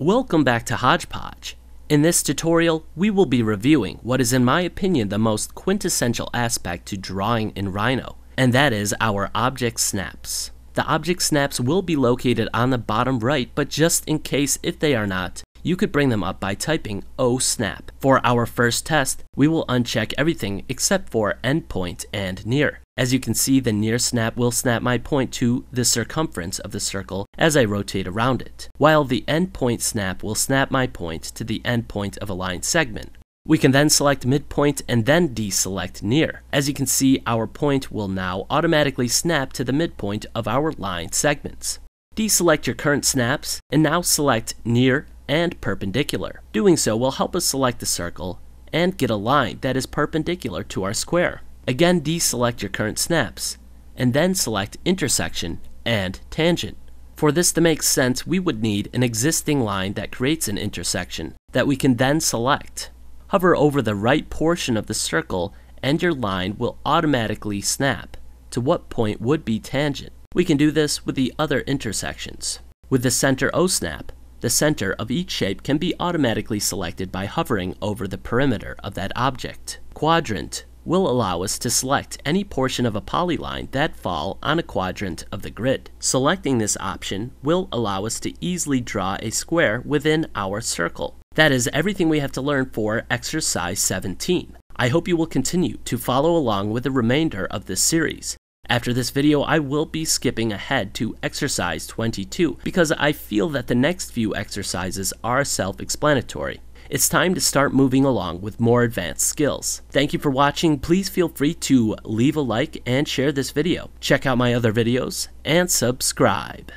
Welcome back to Hodgepodge. In this tutorial, we will be reviewing what is in my opinion the most quintessential aspect to drawing in Rhino, and that is our object snaps. The object snaps will be located on the bottom right, but just in case if they are not, you could bring them up by typing Osnap. For our first test, we will uncheck everything except for endpoint and near. As you can see, the near snap will snap my point to the circumference of the circle as I rotate around it, while the endpoint snap will snap my point to the endpoint of a line segment. We can then select midpoint and then deselect near. As you can see, our point will now automatically snap to the midpoint of our line segments. Deselect your current snaps and now select near and perpendicular. Doing so will help us select the circle and get a line that is perpendicular to our square. Again, deselect your current snaps, and then select intersection and tangent. For this to make sense, we would need an existing line that creates an intersection that we can then select. Hover over the right portion of the circle and your line will automatically snap to what point would be tangent. We can do this with the other intersections. With the center Osnap, the center of each shape can be automatically selected by hovering over the perimeter of that object. Quadrant will allow us to select any portion of a polyline that fall on a quadrant of the grid. Selecting this option will allow us to easily draw a square within our circle. That is everything we have to learn for exercise 17. I hope you will continue to follow along with the remainder of this series. After this video, I will be skipping ahead to exercise 22 because I feel that the next few exercises are self-explanatory. It's time to start moving along with more advanced skills. Thank you for watching. Please feel free to leave a like and share this video. Check out my other videos and subscribe.